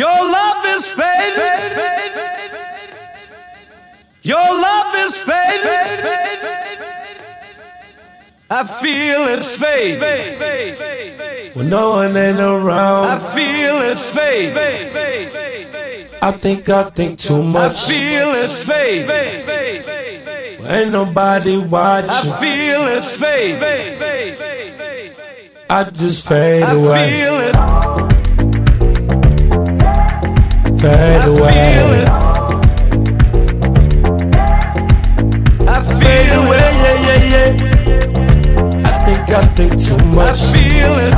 Your love is fading. Your love is fading. I feel it fade. When no one ain't around, I feel it fade. I think I think too much. I feel it fade. Well, ain't nobody watching. I feel it fade. I just fade away. Fade I feel away, it. I fade feel away. it. Yeah, yeah, yeah. I think I think too much. I much. feel it.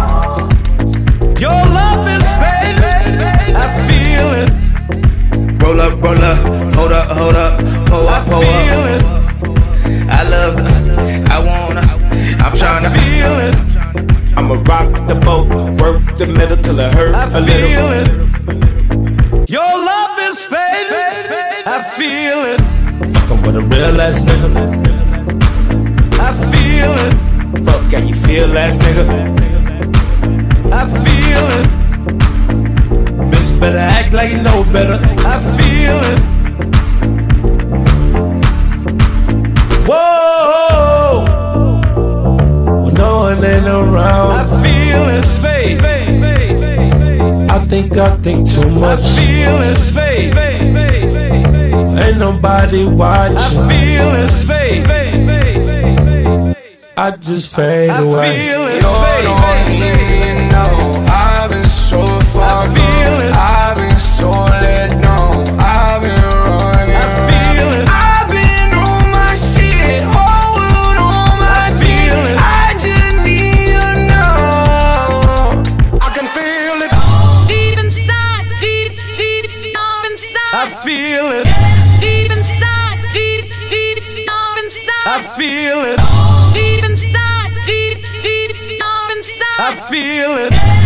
Your love is fading. I feel it. Roll up, roll up, hold up, hold up, pull I up, pull feel up. it. I love the, I wanna, I'm tryna. Feel it. I'ma rock the boat, work the middle till it hurt I a little. feel it. Fucking a real ass nigga. I feel it. Fuck, can you feel ass nigga? I feel it. Bitch better act like you know better. I feel it. Whoa! When no one ain't I feel it fade. I think I think too much. I feel it fade. Ain't nobody I feel it fade. I just fade I away. feel it You don't fade. even know. I've been so far I feel gone. it. I've been so let down. I've been running. I feel it. I've been on my shit. Whole world on my feel feet. it. I just need to know. I can feel it. Deep inside, deep, deep, deep inside. I feel it. I feel it. Deep inside, deep, deep, deep inside. I feel it.